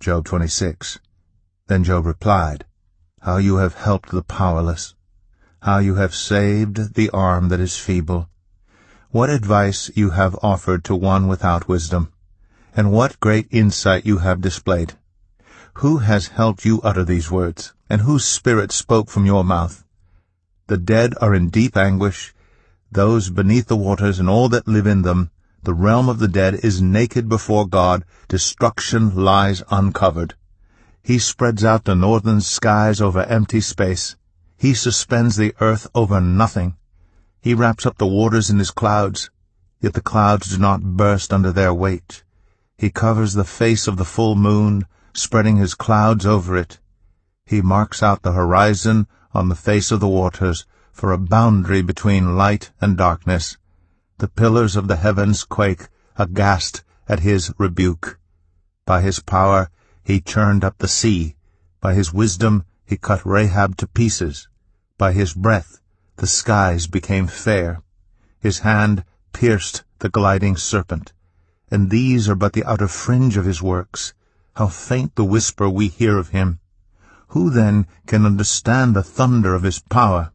Job 26. Then Job replied, How you have helped the powerless, how you have saved the arm that is feeble. What advice you have offered to one without wisdom, and what great insight you have displayed. Who has helped you utter these words, and whose spirit spoke from your mouth? The dead are in deep anguish, those beneath the waters and all that live in them. The realm of the dead is naked before God, destruction lies uncovered. He spreads out the northern skies over empty space. He suspends the earth over nothing. He wraps up the waters in his clouds, yet the clouds do not burst under their weight. He covers the face of the full moon, spreading his clouds over it. He marks out the horizon on the face of the waters for a boundary between light and darkness. The pillars of the heavens quake, aghast at his rebuke. By his power he churned up the sea. By his wisdom he cut Rahab to pieces. By his breath the skies became fair. His hand pierced the gliding serpent. And these are but the outer fringe of his works. How faint the whisper we hear of him. Who then can understand the thunder of his power?